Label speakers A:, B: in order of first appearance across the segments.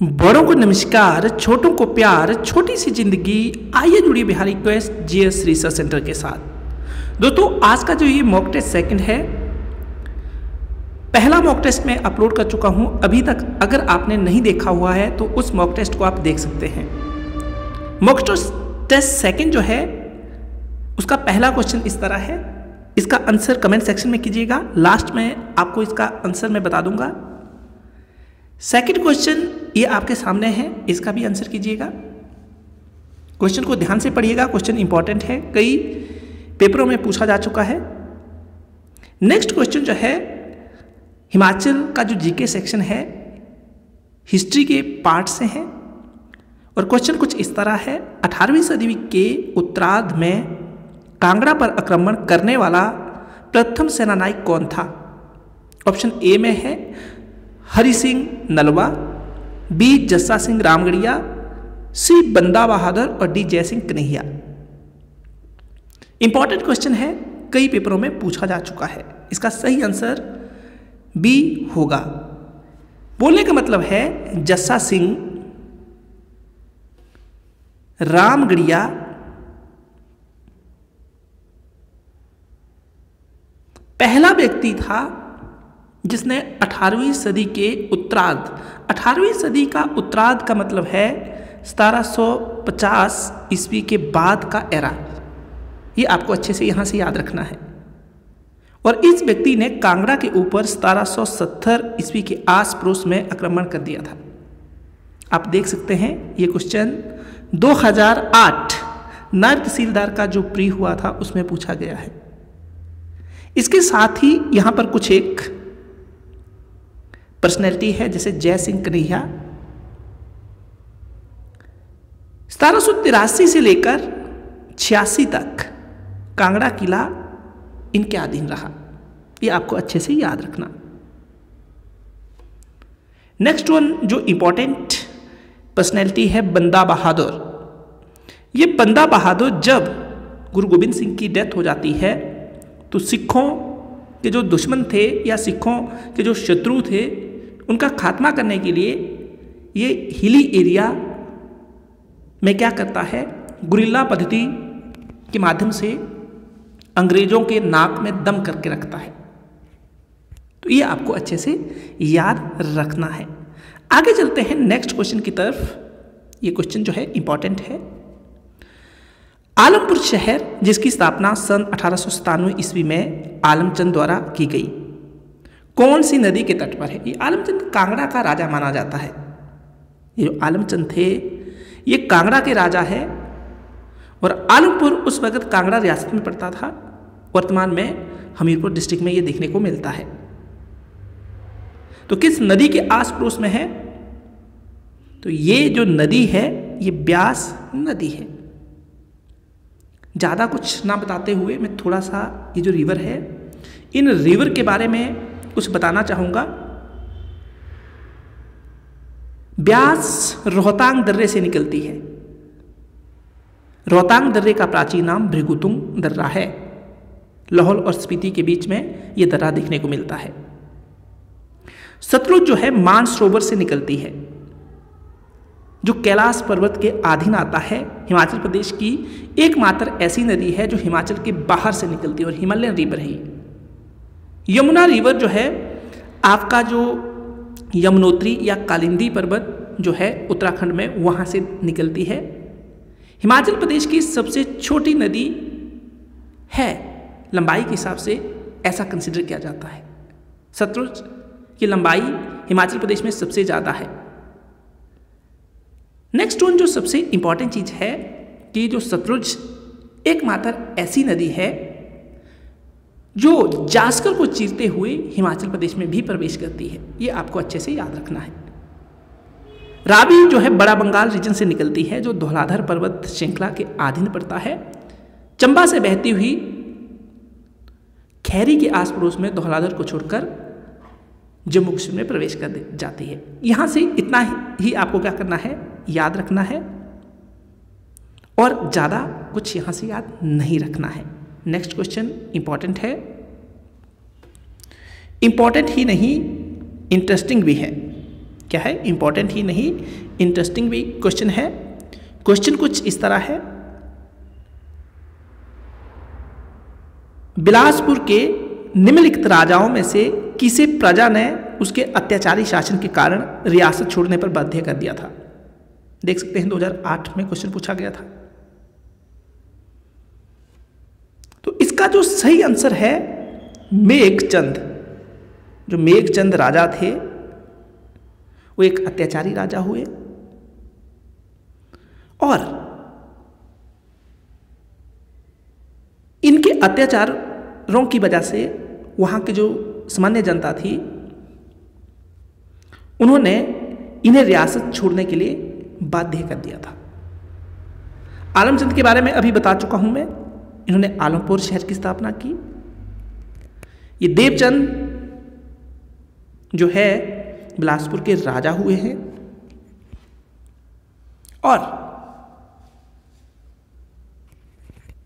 A: बड़ों को नमस्कार, छोटों को प्यार, छोटी सी ज़िंदगी, आइए जुड़िए Bihari quest, GS research centre के साथ। दोस्तों, आज का जो ये मॉक टेस्ट सेकंड है, पहला मॉक टेस्ट मैं अपलोड कर चुका हूँ। अभी तक अगर आपने नहीं देखा हुआ है तो उस मॉक टेस्ट को आप देख सकते हैं। मॉक टेस्ट सेकंड जो है, उसका पहला क्वेश्चन इस तरह है। इसका आंसर कमेंट सेक्शन में कीजिएगा। लास्ट में आपको इसका आंसर मैं बता दूँगा। सेकंड क्वेश्चन ये आपके सामने है, इसका भी आंसर कीजिएगा। क्वेश्चन को ध्यान से पढ़िएगा क्वेश्चन इंपॉर्टेंट है, कई पेपरों में पूछा जा चुका है। नेक्स्ट क्वेश्चन जो है, हिमाचल का जो जीके सेक्शन है हिस्ट्री के पार्ट से है। और क्वेश्चन कुछ इस तरह है 18वीं सदी के उत्तराध में कांगड़ा पर आक्रमण करने वाला प्रथम सेनानायक कौन था? ऑप्शन ए में है, हरि सिंह नलवा। बी जस्सा सिंह रामगढ़िया, सी बंदा बहादुर और D Jai Singh Kanhaiya. Important question है, कई पेपरों में पूछा जा चुका है। इसका सही आंसर बी होगा। बोलने का मतलब है जस्सा सिंह रामगढ़िया, पहला व्यक्ति था जिसने 18वीं सदी के उत्तरार्ध 18वीं सदी का उत्तरार्ध का मतलब है 1750 ईस्वी के बाद का एरा। ये आपको अच्छे से यहाँ से याद रखना है। और इस व्यक्ति ने कांगड़ा के ऊपर 1770 ईस्वी के आस पड़ोस में आक्रमण कर दिया था। आप देख सकते हैं ये क्वेश्चन 2008 नायब तहसीलदार का जो प्री हुआ था, उसमें पूछा गया है। इसके साथ ही यहाँ पर कुछ एक पर्सनैलिटी है, जैसे जय सिंह कन्हैया। सतारह से लेकर छियासी तक कांगड़ा किला इनके अधीन रहा। ये आपको अच्छे से याद रखना। नेक्स्ट वन जो इंपॉर्टेंट पर्सनैलिटी है, बंदा बहादुर। ये बंदा बहादुर जब गुरु गोविंद सिंह की डेथ हो जाती है तो सिखों के जो दुश्मन थे या सिखों के जो शत्रु थे उनका खात्मा करने के लिए ये हिली एरिया में क्या करता है? गुरिल्ला पद्धति के माध्यम से अंग्रेज़ों के नाक में दम करके रखता है। तो ये आपको अच्छे से याद रखना है। आगे चलते हैं नेक्स्ट क्वेश्चन की तरफ़। ये क्वेश्चन जो है इंपॉर्टेंट है। आलमपुर शहर जिसकी स्थापना सन अठारह सौ सत्तानवे ईस्वी में आलमचंद द्वारा की गई। कौन सी नदी के तट पर है? ये आलमचंद कांगड़ा का राजा माना जाता है। ये जो आलमचंद थे, ये कांगड़ा के राजा है और आलमपुर उस वक्त कांगड़ा रियासत में पड़ता था। वर्तमान में हमीरपुर डिस्ट्रिक्ट में ये देखने को मिलता है। तो किस नदी के आस पड़ोस में है? तो ये जो नदी है, ये ब्यास नदी है। ज़्यादा कुछ ना बताते हुए मैं थोड़ा सा ये जो रिवर है, इन रिवर के बारे में कुछ बताना चाहूँगा। ब्यास रोहतांग दर्रे से निकलती है। रोहतांग दर्रे का प्राचीन नाम भृगुतुंग दर्रा है। लाहौल और स्पीति के बीच में यह दर्रा देखने को मिलता है। सतलुज जो है मानसरोवर से निकलती है। जो कैलाश पर्वत के अधीन आता है, हिमाचल प्रदेश की एकमात्र ऐसी नदी है जो हिमाचल के बाहर से निकलती है और हिमालयन रिवर है। यमुना रिवर जो है, आपका जो यमुनोत्री या कालिंदी पर्वत जो है उत्तराखंड में वहाँ से निकलती है। हिमाचल प्रदेश की सबसे छोटी नदी है, लंबाई के हिसाब से ऐसा कंसिडर किया जाता है। सतलुज की लंबाई हिमाचल प्रदेश में सबसे ज़्यादा है। नेक्स्ट वन जो सबसे इंपॉर्टेंट चीज़ है कि जो सतलुज, एकमात्र ऐसी नदी है जो जास्कर को चीरते हुए हिमाचल प्रदेश में भी प्रवेश करती है, ये आपको अच्छे से याद रखना है। रावी जो है बड़ा बंगाल रीजन से निकलती है, जो धौलाधर पर्वत श्रृंखला के अधीन पड़ता है। चंबा से बहती हुई खैरी के आस पड़ोस में धौलाधर को छोड़कर जम्मू कश्मीर में प्रवेश कर जाती है। यहाँ से इतना ही आपको क्या करना है? याद रखना है। और ज़्यादा कुछ यहाँ से याद नहीं रखना है। नेक्स्ट क्वेश्चन इंपॉर्टेंट है। इंपॉर्टेंट ही नहीं इंटरेस्टिंग भी है। क्या है? इंपॉर्टेंट ही नहीं इंटरेस्टिंग भी क्वेश्चन है। क्वेश्चन कुछ इस तरह है। बिलासपुर के निम्नलिखित राजाओं में से किसे प्रजा ने उसके अत्याचारी शासन के कारण रियासत छोड़ने पर बाध्य कर दिया था? देख सकते हैं 2008 में क्वेश्चन पूछा गया था तो इसका जो सही आंसर है, मेघचंद। जो मेघचंद राजा थे, वो एक अत्याचारी राजा हुए। और इनके अत्याचारों की वजह से वहाँ की जो सामान्य जनता थी, उन्होंने इन्हें रियासत छोड़ने के लिए बाध्य कर दिया था। आलमचंद के बारे में अभी बता चुका हूँ मैं। इन्होंने आलमपुर शहर की स्थापना की। ये देवचंद जो है, बिलासपुर के राजा हुए हैं। और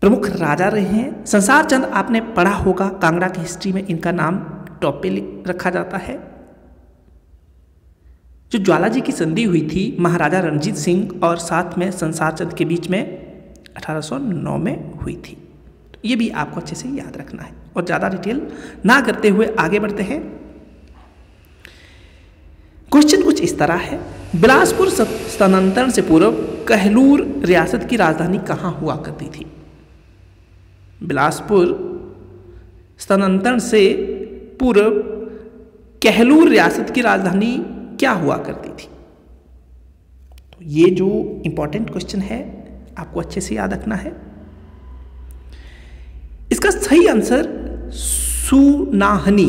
A: प्रमुख राजा रहे हैं। संसार चंद आपने पढ़ा होगा, कांगड़ा की हिस्ट्री में इनका नाम टॉप पे रखा जाता है। जो ज्वाला जी की संधि हुई थी, महाराजा रणजीत सिंह और साथ में संसार चंद के बीच में 1809 में हुई थी। ये भी आपको अच्छे से याद रखना है। और ज़्यादा डिटेल ना करते हुए आगे बढ़ते हैं। क्वेश्चन कुछ इस तरह है। बिलासपुर स्थानांतरण से पूर्व कहलूर रियासत की राजधानी कहाँ हुआ करती थी? बिलासपुर स्थानांतरण से पूर्व कहलूर रियासत की राजधानी क्या हुआ करती थी? तो ये जो इंपॉर्टेंट क्वेश्चन है, आपको अच्छे से याद रखना है। इसका सही आंसर सुनाहनी।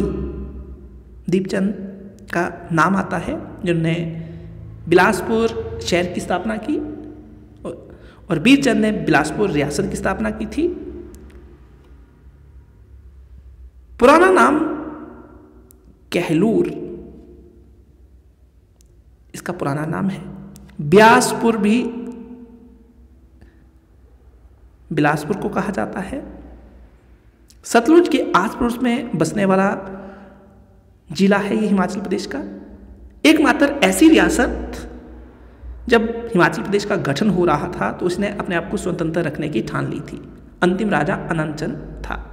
A: दीपचंद का नाम आता है, जिन्होंने बिलासपुर शहर की स्थापना की और बीरचंद ने बिलासपुर रियासत की स्थापना की थी। पुराना नाम कहलूर। इसका पुराना नाम है। ब्यासपुर भी बिलासपुर को कहा जाता है। सतलुज के आस पड़ोस में बसने वाला जिला है ये हिमाचल प्रदेश का। एकमात्र ऐसी रियासत जब हिमाचल प्रदेश का गठन हो रहा था तो उसने अपने आप को स्वतंत्र रखने की ठान ली थी। अंतिम राजा अनंतचंद था।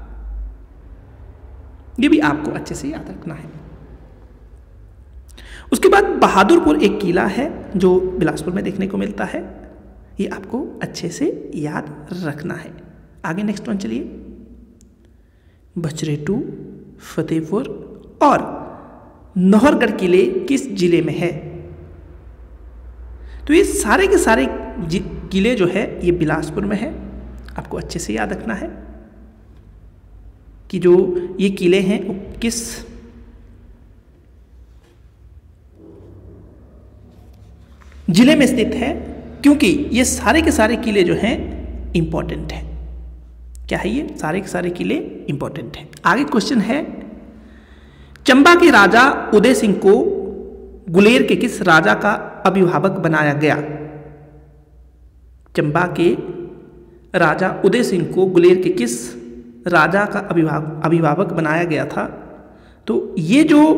A: ये भी आपको अच्छे से याद रखना है। उसके बाद बहादुरपुर एक किला है, जो बिलासपुर में देखने को मिलता है। ये आपको अच्छे से याद रखना है। आगे नेक्स्ट वन चलिए। बचरेटू फतेहपुर और नौहरगढ़ किले किस ज़िले में है? तो ये सारे के सारे किले जो है, ये बिलासपुर में है। आपको अच्छे से याद रखना है कि जो ये किले हैं, वो किस ज़िले में स्थित है, क्योंकि ये सारे के सारे किले जो हैं इंपॉर्टेंट हैं। क्या है ये? सारे के सारे किले इंपॉर्टेंट हैं। आगे क्वेश्चन है, चंबा के राजा उदय सिंह को गुलेर के किस राजा का अभिभावक बनाया गया? चंबा के राजा उदय सिंह को गुलेर के किस राजा का अभिभावक अभिभावक बनाया गया था? तो ये जो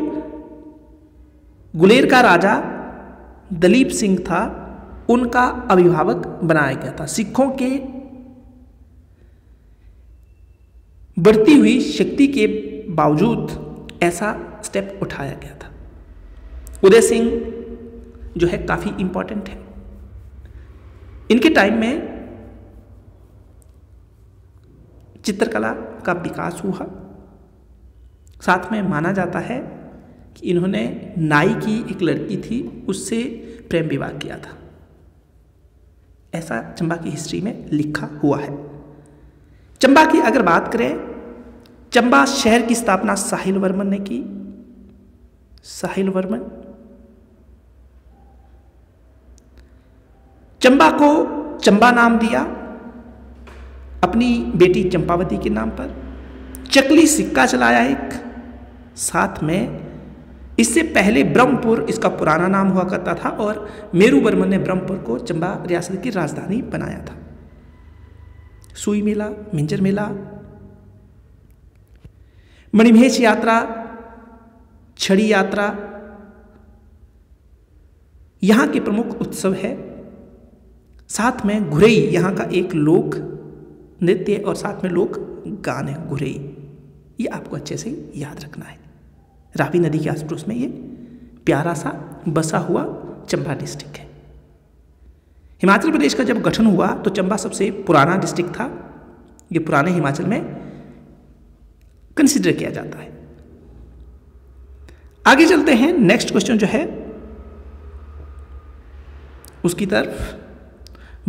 A: गुलेर का राजा दलीप सिंह था, उनका अभिभावक बनाया गया था। सिखों के बढ़ती हुई शक्ति के बावजूद ऐसा स्टेप उठाया गया था। उदय सिंह जो है काफ़ी इंपॉर्टेंट है। इनके टाइम में चित्रकला का विकास हुआ। साथ में माना जाता है कि इन्होंने नाई की एक लड़की थी, उससे प्रेम विवाह किया था। ऐसा चंबा की हिस्ट्री में लिखा हुआ है। चंबा की अगर बात करें चंबा शहर की स्थापना साहिल वर्मन ने की। साहिल वर्मन। चंबा को चंबा नाम दिया अपनी बेटी चंपावती के नाम पर। चकली सिक्का चलाया एक। साथ में इससे पहले ब्रह्मपुर इसका पुराना नाम हुआ करता था और मेरू वर्मन ने ब्रह्मपुर को चंबा रियासत की राजधानी बनाया था। सुई मेला, मिंजर मेला मणिमेश यात्रा, छड़ी यात्रा, यहाँ के प्रमुख उत्सव है। साथ में घुरई, यहाँ का एक लोक नृत्य और साथ में लोक गान है, घुरई। ये आपको अच्छे से याद रखना है। रावी नदी के आस पड़ोस में ये प्यारा सा बसा हुआ चंबा डिस्ट्रिक्ट है। हिमाचल प्रदेश का जब गठन हुआ तो चंबा सबसे पुराना डिस्ट्रिक्ट था। ये पुराने हिमाचल में कंसिडर किया जाता है। आगे चलते हैं नेक्स्ट क्वेश्चन जो है, उसकी तरफ़,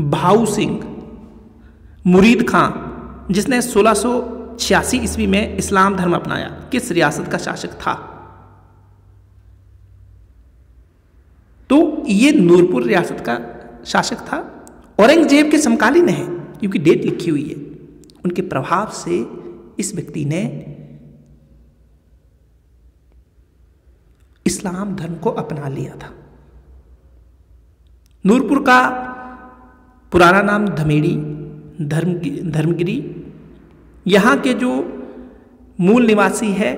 A: भाऊ सिंह, मुरीद खां जिसने सोलह ईस्वी में इस्लाम धर्म अपनाया, किस रियासत का शासक था? तो ये नूरपुर रियासत का शासक था। औरंगज़ेब के समकालीन है, क्योंकि डेट लिखी हुई है, उनके प्रभाव से इस व्यक्ति ने इस्लाम धर्म को अपना लिया था। नूरपुर का पुराना नाम धमेड़ी, धर्म धर्मगिरी। यहाँ के जो मूल निवासी है,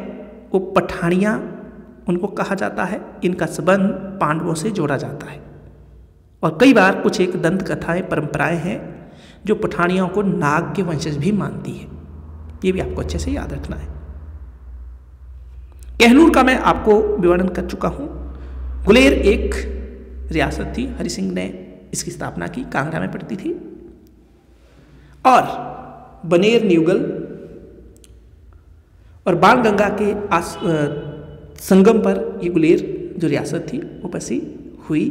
A: वो पठानियाँ, उनको कहा जाता है। इनका संबंध पांडवों से जोड़ा जाता है। और कई बार कुछ एक दंत कथाएँ परंपराएँ हैं, जो पठानियों को नाग के वंशज भी मानती है। ये भी आपको अच्छे से याद रखना है। कहलूर का मैं आपको विवरण कर चुका हूँ। गुलेर एक रियासत थी, हरि सिंह ने इसकी स्थापना की, कांगड़ा में पड़ती थी। और बनेर न्यूगल और बाण गंगा के आस संगम पर ये गुलेर जो रियासत थी, वो बसी हुई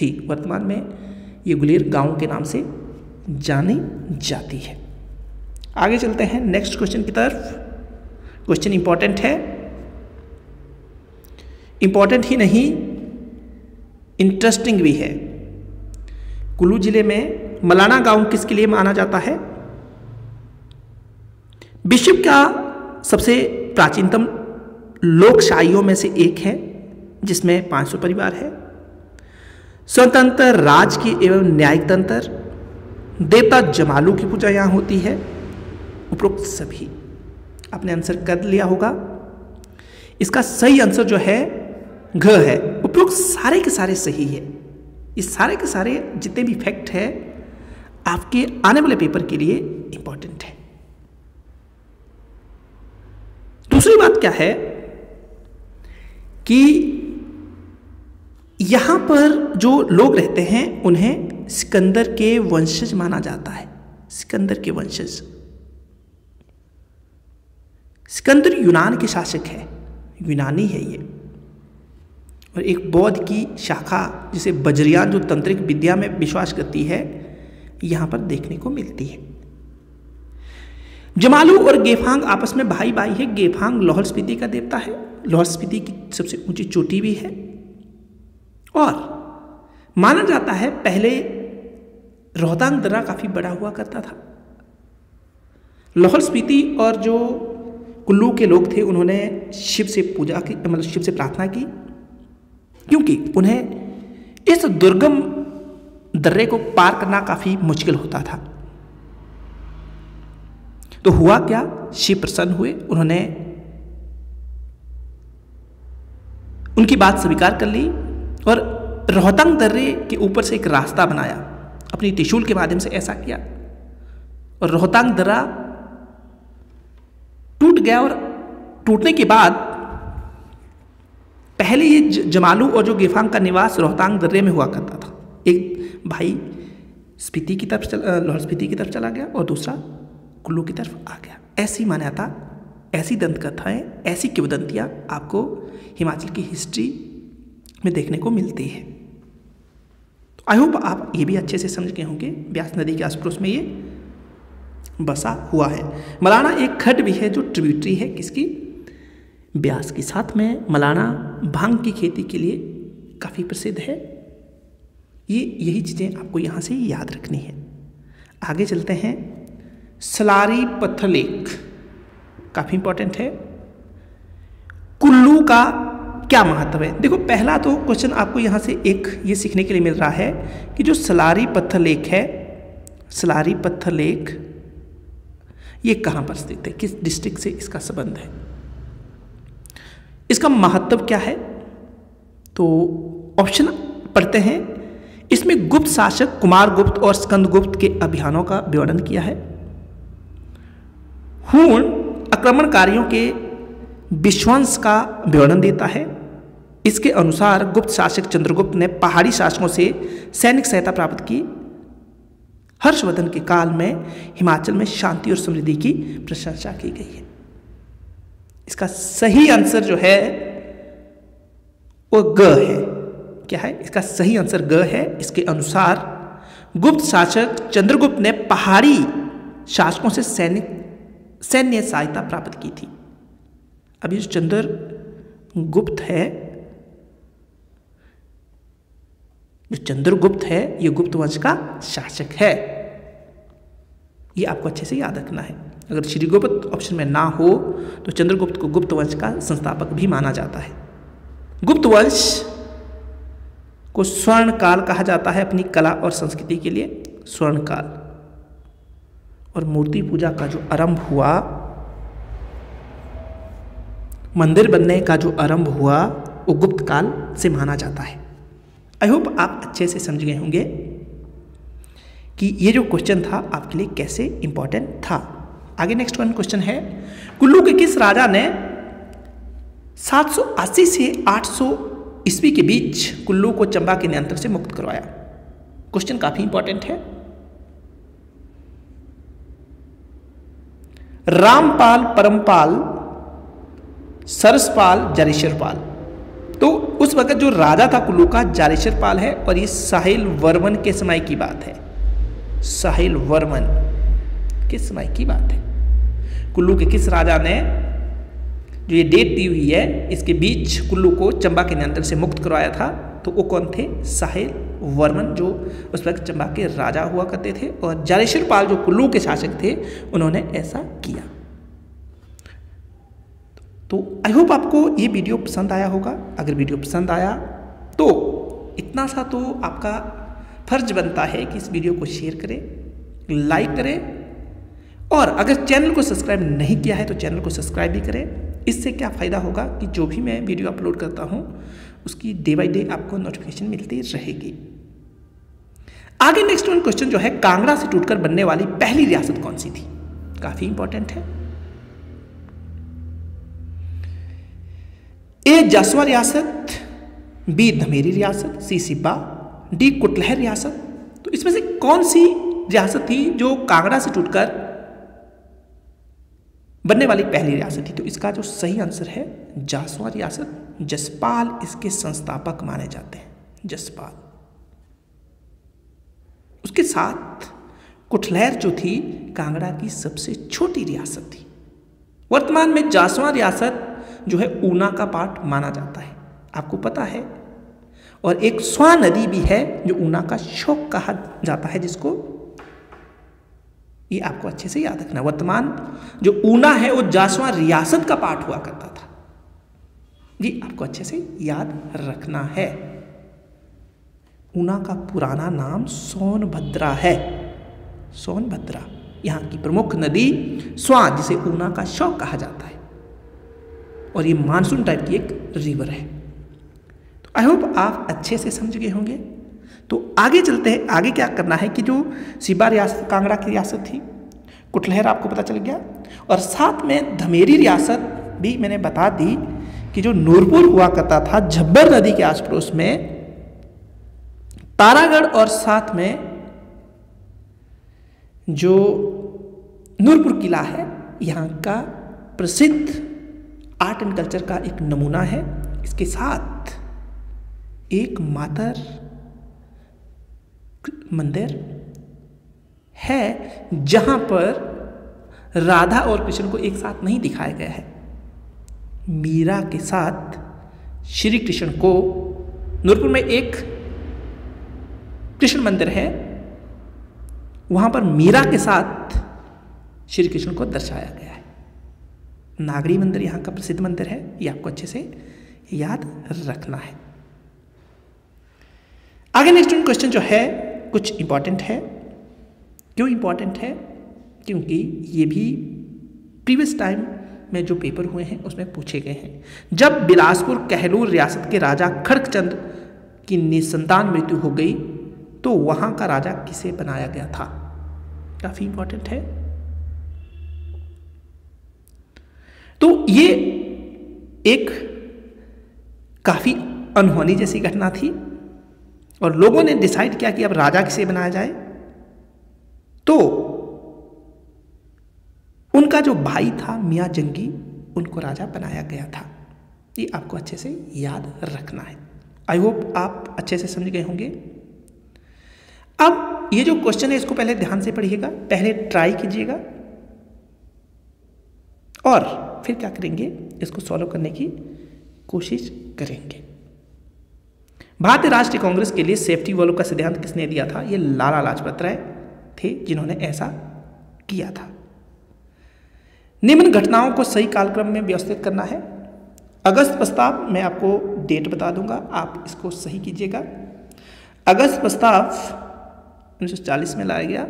A: थी। वर्तमान में ये गुलेर गाँव के नाम से जानी जाती है। आगे चलते हैं। नेक्स्ट क्वेश्चन की तरफ़। क्वेश्चन इंपॉर्टेंट है। इंपॉर्टेंट ही नहीं इंटरेस्टिंग भी है। कुल्लू ज़िले में मलाना गाँव किसके लिए माना जाता है? विश्व का सबसे प्राचीनतम लोकशाहियों में से एक है, जिसमें 500 परिवार है। स्वतंत्र राज की एवं न्यायिक तंत्र। देवता जमालू की पूजा यहाँ होती है। उपरोक्त सभी। आपने आंसर कर लिया होगा। इसका सही आंसर जो है, घ है। उपरोक्त सारे के सारे सही है। ये सारे के सारे जितने भी फैक्ट है, आपके आने वाले पेपर के लिए इंपॉर्टेंट है। दूसरी बात क्या है कि यहाँ पर जो लोग रहते हैं, उन्हें सिकंदर के वंशज माना जाता है। सिकंदर के वंशज। सिकंदर यूनान के शासक है। यूनानी है ये। और एक बौद्ध की शाखा, जिसे बजरियान जो तंत्रिक विद्या में विश्वास करती है, यहाँ पर देखने को मिलती है। जमालू और गेफांग आपस में भाई भाई है। गेफांग लाहौल स्पीति का देवता है। लाहौल स्पीति की सबसे ऊँची चोटी भी है। और माना जाता है, पहले रोहतांग दर्रा काफ़ी बड़ा हुआ करता था। लाहौल स्पीति और जो कुल्लू के लोग थे, उन्होंने शिव से पूजा की मतलब शिव से प्रार्थना की। क्योंकि उन्हें इस दुर्गम दर्रे को पार करना काफ़ी मुश्किल होता था। तो हुआ क्या? शिव प्रसन्न हुए, उन्होंने उनकी बात स्वीकार कर ली और रोहतांग दर्रे के ऊपर से एक रास्ता बनाया। अपनी टिशूल के माध्यम से ऐसा किया। और रोहतांग दर्रा टूट गया और टूटने के बाद पहले ये जमालू और जो गेफांग का निवास रोहतांग दर्रे में हुआ करता था। एक भाई स्पीति की तरफ़ लाहौल स्पीति की तरफ़ चला गया और दूसरा कुल्लू की तरफ़ आ गया। ऐसी मान्यता, ऐसी दंत कथाएँ ऐसी किवदंतियाँ आपको हिमाचल की हिस्ट्री में देखने को मिलती है। तो आई होप आप ये भी अच्छे से समझ गए होंगे। ब्यास नदी के आस पड़ोस में ये बसा हुआ है। मलाना एक खड भी है जो ट्रिब्यूटरी है किसकी? ब्यास के। साथ में मलाना भाँग की खेती के लिए काफ़ी प्रसिद्ध है। ये, यही चीज़ें आपको यहाँ से याद रखनी है। आगे चलते हैं। सलारी पत्थर लेक काफ़ी इंपॉर्टेंट है। कुल्लू का क्या महत्व है? देखो, पहला तो क्वेश्चन आपको यहाँ से एक ये सीखने के लिए मिल रहा है कि जो सलारी पत्थर लेक है, सलारी पत्थर लेक ये कहाँ पर स्थित है? किस डिस्ट्रिक्ट से इसका संबंध है? इसका महत्व क्या है? तो ऑप्शन पढ़ते हैं। इसमें गुप्त शासक कुमार गुप्त और स्कंद गुप्त के अभियानों का विवरण किया है। हूण आक्रमणकारियों के विश्वांस का विवरण देता है। इसके अनुसार गुप्त शासक चंद्रगुप्त ने पहाड़ी शासकों से सैनिक सहायता प्राप्त की। हर्षवर्धन के काल में हिमाचल में शांति और समृद्धि की प्रशंसा की गई है। इसका सही आंसर जो है, वो ग है। क्या है? इसका सही आंसर ग है। इसके अनुसार, गुप्त शासक चंद्रगुप्त ने पहाड़ी शासकों से सैनिक सैन्य सहायता प्राप्त की थी। अभी जो चंद्र गुप्त है जो चंद्रगुप्त है, ये गुप्त वंश का शासक है। ये आपको अच्छे से याद रखना है। अगर श्रीगुप्त ऑप्शन में ना हो तो चंद्रगुप्त को गुप्त वंश का संस्थापक भी माना जाता है। गुप्त वंश को स्वर्ण काल कहा जाता है अपनी कला और संस्कृति के लिए स्वर्ण काल और मूर्ति पूजा का जो आरंभ हुआ, मंदिर बनने का जो आरंभ हुआ, वो गुप्त काल से माना जाता है। आई होप आप अच्छे से समझ गए होंगे कि ये जो क्वेश्चन था आपके लिए कैसे इंपॉर्टेंट था। आगे नेक्स्ट वन क्वेश्चन है, कुल्लू के किस राजा ने 780 से 800 ईस्वी के बीच कुल्लू को चंबा के नियंत्रण से मुक्त करवाया? क्वेश्चन काफ़ी इंपॉर्टेंट है। रामपाल, परमपाल, सरसपाल, जरेश्वरपाल। तो उस वक्त जो राजा था कुल्लू का जारेश्वर पाल है और ये साहिल वर्मन के समय की बात है। साहिल वर्मन के समय की बात है। कुल्लू के किस राजा ने जो ये डेट दी हुई है, इसके बीच कुल्लू को चंबा के नियंत्रण से मुक्त करवाया था तो वो कौन थे? साहिल वर्मन जो उस वक्त चंबा के राजा हुआ करते थे और जारेश्वर पाल जो कुल्लू के शासक थे, उन्होंने ऐसा किया। तो आई होप आपको ये वीडियो पसंद आया होगा। अगर वीडियो पसंद आया तो इतना सा तो आपका फ़र्ज़ बनता है कि इस वीडियो को शेयर करें लाइक करें, और अगर चैनल को सब्सक्राइब नहीं किया है तो चैनल को सब्सक्राइब भी करें। इससे क्या फ़ायदा होगा कि जो भी मैं वीडियो अपलोड करता हूँ, उसकी डे बाई डे आपको नोटिफिकेशन मिलती रहेगी। आगे नेक्स्ट वन क्वेश्चन जो है, कांगड़ा से टूटकर बनने वाली पहली रियासत कौन सी थी? काफ़ी इंपॉर्टेंट है। ए जसवा रियासत, बी धमेरी रियासत, सी सिब्बा, डी कुटलहर रियासत। तो इसमें से कौन सी रियासत थी जो कांगड़ा से टूटकर बनने वाली पहली रियासत थी? तो इसका जो सही आंसर है, जासवा रियासत। जसपाल इसके संस्थापक माने जाते हैं, जसपाल। उसके साथ कुटलहर जो थी, कांगड़ा की सबसे छोटी रियासत थी। वर्तमान में जासवा रियासत जो है ऊना का पार्ट माना जाता है। आपको पता है? और एक स्वा नदी भी है जो ऊना का शोक कहा जाता है जिसको ये आपको अच्छे से याद रखना वर्तमान जो ऊना है वो जासवा रियासत का पार्ट हुआ करता था। जी आपको अच्छे से याद रखना है। ऊना का पुराना नाम सोनभद्रा है। सोनभद्रा, यहाँ की प्रमुख नदी स्वा, जिसे ऊना का शौक कहा जाता है। और ये मानसून टाइप की एक रिवर है। तो आई होप आप अच्छे से समझ गए होंगे। तो आगे चलते हैं। आगे क्या करना है कि जो सिबा रियासत, कांगड़ा की रियासत थी कुटलहर आपको पता चल गया। और साथ में धमेरी रियासत भी मैंने बता दी कि जो नूरपुर हुआ करता था, झब्बर नदी के आस पड़ोस में, तारागढ़ और साथ में जो नूरपुर किला है, यहाँ का प्रसिद्ध आर्ट एंड कल्चर का एक नमूना है। इसके साथ एक मातर मंदिर है, जहाँ पर राधा और कृष्ण को एक साथ नहीं दिखाया गया है। मीरा के साथ श्री कृष्ण को नूरपुर में एक कृष्ण मंदिर है। वहाँ पर मीरा के साथ श्री कृष्ण को दर्शाया गया है। नागरी मंदिर, यहाँ का प्रसिद्ध मंदिर है। ये आपको अच्छे से याद रखना है। आगे नेक्स्ट क्वेश्चन जो है, कुछ इंपॉर्टेंट है। क्यों इंपॉर्टेंट है? क्योंकि ये भी प्रीवियस टाइम में जो पेपर हुए हैं, उसमें पूछे गए हैं। जब बिलासपुर कहलूर रियासत के राजा खड़कचंद की निसंतान मृत्यु हो गई तो वहाँ का राजा किसे बनाया गया था? काफ़ी इंपॉर्टेंट है। तो ये एक काफ़ी अनहोनी जैसी घटना थी और लोगों ने डिसाइड किया कि अब राजा किसे बनाया जाए। तो उनका जो भाई था मियाँ जंगी, उनको राजा बनाया गया था। ये आपको अच्छे से याद रखना है। आई होप आप अच्छे से समझ गए होंगे। अब ये जो क्वेश्चन है, इसको पहले ध्यान से पढ़िएगा, पहले ट्राई कीजिएगा। और फिर क्या करेंगे? इसको सॉल्व करने की कोशिश करेंगे। भारतीय राष्ट्रीय कांग्रेस के लिए सेफ्टी वॉल्व का सिद्धांत किसने दिया था? ये लाला लाजपत राय थे, जिन्होंने ऐसा किया था। निम्न घटनाओं को सही कालक्रम में व्यवस्थित करना है। अगस्त प्रस्ताव, मैं आपको डेट बता दूँगा, आप इसको सही कीजिएगा। अगस्त प्रस्ताव 1940 में लाया गया।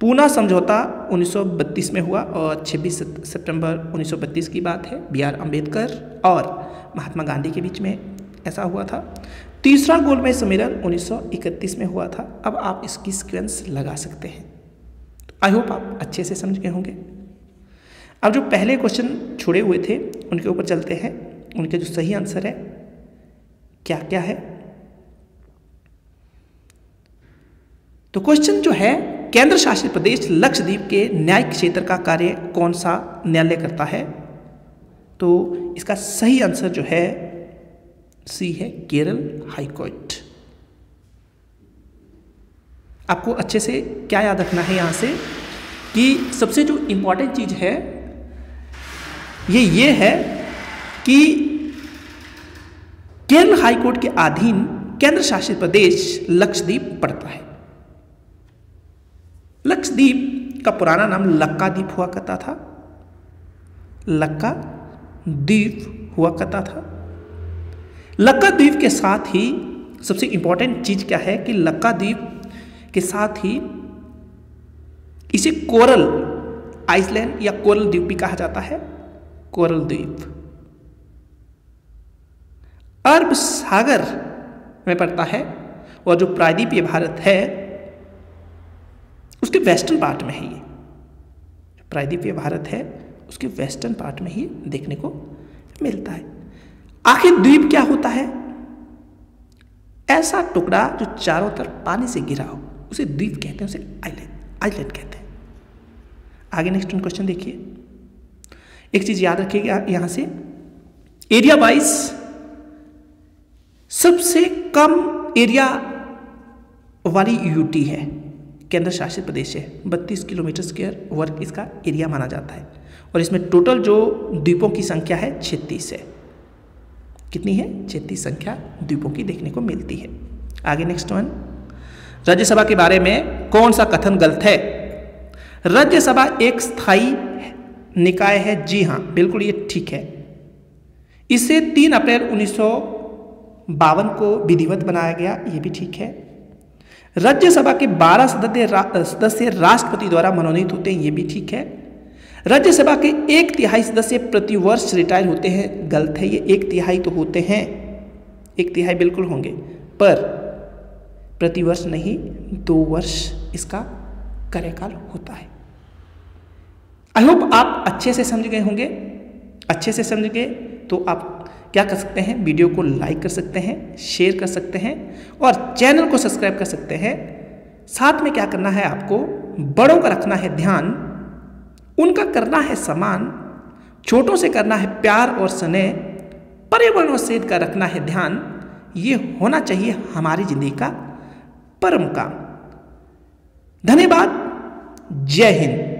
A: पूना समझौता 1932 में हुआ और 26 सितंबर 1932 की बात है, बी आर अंबेडकर और महात्मा गांधी के बीच में ऐसा हुआ था। तीसरा गोलमेज सम्मेलन 1931 में हुआ था। अब आप इसकी सिक्वेंस लगा सकते हैं। आई होप आप अच्छे से समझ गए होंगे। अब जो पहले क्वेश्चन छुड़े हुए थे, उनके ऊपर चलते हैं। उनके जो सही आंसर है क्या क्या है? तो क्वेश्चन जो है केंद्र शासित प्रदेश लक्षद्वीप के न्यायिक क्षेत्र का कार्य कौन सा न्यायालय करता है? तो इसका सही आंसर जो है, सी है केरल हाईकोर्ट आपको अच्छे से क्या याद रखना है यहाँ से कि सबसे जो इंपॉर्टेंट चीज़ है, ये ये है कि केरल हाईकोर्ट के अधीन केंद्र शासित प्रदेश लक्षद्वीप पड़ता है। लक्षद्वीप का पुराना नाम लक्का द्वीप हुआ करता था। लक्का द्वीप हुआ करता था। लक्का द्वीप के साथ ही सबसे इंपॉर्टेंट चीज़ क्या है कि लक्का द्वीप के साथ ही इसे कोरल आइसलैंड या कोरल द्वीप भी कहा जाता है। कोरल द्वीप। अरब सागर में पड़ता है और जो प्रायद्वीपीय भारत है उसके वेस्टर्न पार्ट में है ये। प्रायद्वीपीय भारत है, उसके वेस्टर्न पार्ट में ही देखने को मिलता है। आखिर द्वीप क्या होता है? ऐसा टुकड़ा जो चारों तरफ़ पानी से गिरा हो, उसे द्वीप कहते हैं, उसे आइलैंड आइलैंड कहते हैं। आगे नेक्स्ट क्वेश्चन देखिए। एक चीज़ याद रखिएगा, यहाँ से। एरिया वाइज सबसे कम एरिया वाली यूटी है। केंद्र शासित प्रदेश है। 32 किलोमीटर स्क्वायर वर्ग इसका एरिया माना जाता है। और इसमें टोटल जो द्वीपों की संख्या है, छत्तीस है। कितनी है? छत्तीस संख्या द्वीपों की देखने को मिलती है। आगे नेक्स्ट वन राज्यसभा के बारे में कौन सा कथन गलत है? राज्यसभा एक स्थायी निकाय है। जी हाँ बिल्कुल ये ठीक है। इसे तीन अप्रैल उन्नीस सौ बावन को विधिवत बनाया गया, ये भी ठीक है। राज्यसभा के 12 सदस्य सदस्य राष्ट्रपति द्वारा मनोनीत होते हैं, ये भी ठीक है। राज्यसभा के एक तिहाई सदस्य प्रतिवर्ष रिटायर होते हैं, गलत है, ये एक तिहाई तो होते हैं। एक तिहाई बिल्कुल होंगे, पर प्रतिवर्ष नहीं, दो वर्ष इसका कार्यकाल होता है। आई होप आप अच्छे से समझ गए होंगे। अच्छे से समझ गए तो आप क्या कर सकते हैं? वीडियो को लाइक कर सकते हैं, शेयर कर सकते हैं और चैनल को सब्सक्राइब कर सकते हैं। साथ में क्या करना है आपको? बड़ों का रखना है ध्यान, उनका करना है समान छोटों से करना है प्यार और स्नेह, पर्यावरण और सेहत का रखना है ध्यान। ये होना चाहिए हमारी ज़िंदगी का परम काम। धन्यवाद। जय हिंद।